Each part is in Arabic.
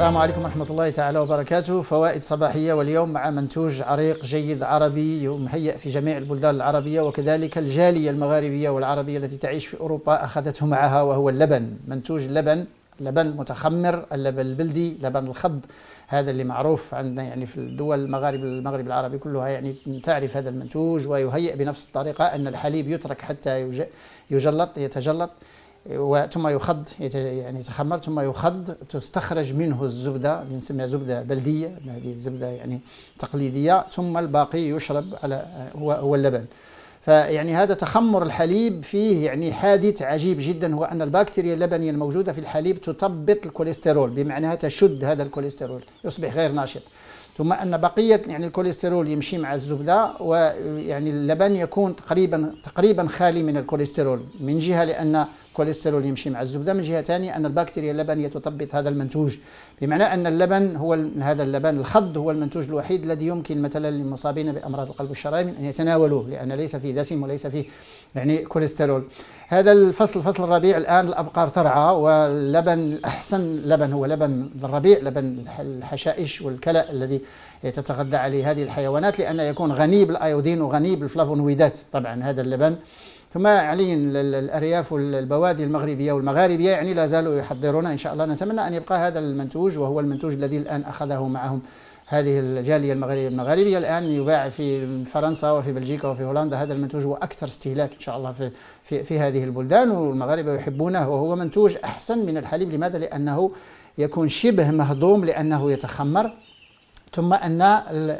ورحمة الله تعالى وبركاته. فوائد صباحية واليوم مع منتوج عريق جيد عربي مهيأ في جميع البلدان العربية وكذلك الجالية المغاربية والعربية التي تعيش في أوروبا أخذته معها وهو اللبن. منتوج اللبن لبن متخمر اللبن البلدي لبن الخض. هذا اللي معروف عندنا يعني في الدول المغارب المغرب العربي كلها يعني تعرف هذا المنتوج ويهيئ بنفس الطريقة أن الحليب يترك حتى يجلط يتجلط. ثم يخض يعني يتخمر ثم يخض تستخرج منه الزبدة اللي نسميها زبدة بلدية هذه الزبدة يعني تقليدية ثم الباقي يشرب على هو هو اللبن. فيعني هذا تخمر الحليب فيه يعني حادث عجيب جدا هو أن البكتيريا اللبنية الموجودة في الحليب تثبط الكوليسترول بمعنى تشد هذا الكوليسترول يصبح غير ناشط. ثم أن بقية يعني الكوليسترول يمشي مع الزبدة ويعني اللبن يكون تقريبا تقريبا خالي من الكوليسترول. من جهة لأن الكوليسترول يمشي مع الزبدة من جهة ثانية أن البكتيريا اللبنيه تثبط هذا المنتوج. بمعنى أن اللبن هو هذا اللبن الخض هو المنتوج الوحيد الذي يمكن مثلا للمصابين بأمراض القلب والشرايين أن يتناولوه لأن ليس فيه دسم وليس فيه يعني كوليسترول. هذا الفصل فصل الربيع الآن الأبقار ترعى واللبن احسن لبن هو لبن الربيع لبن الحشائش والكلى الذي تتغذى عليه هذه الحيوانات لأنه يكون غني بالأيودين وغني بالفلافونويدات طبعا هذا اللبن. ثم يعني الأرياف والبوادي المغربية والمغاربية يعني لا زالوا يحضرون إن شاء الله نتمنى أن يبقى هذا المنتوج وهو المنتوج الذي الآن أخذه معهم. هذه الجالية المغربية المغاربيه الآن يباع في فرنسا وفي بلجيكا وفي هولندا. هذا المنتوج هو أكثر استهلاك إن شاء الله في في, في هذه البلدان والمغاربة يحبونه وهو منتوج أحسن من الحليب. لماذا؟ لأنه يكون شبه مهضوم لأنه يتخمر. ثم أن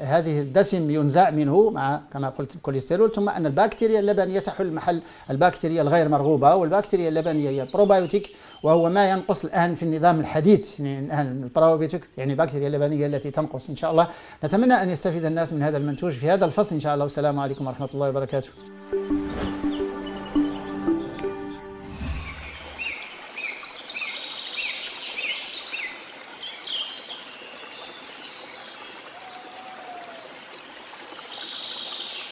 هذه الدسم ينزع منه مع كما قلت الكوليسترول ثم أن البكتيريا اللبنية تحل محل البكتيريا الغير مرغوبة والبكتيريا اللبنية هي البروبايوتيك وهو ما ينقص الان في النظام الحديث يعني الان البروبايوتيك يعني البكتيريا اللبنية التي تنقص إن شاء الله. نتمنى أن يستفيد الناس من هذا المنتوج في هذا الفصل إن شاء الله. والسلام عليكم ورحمة الله وبركاته.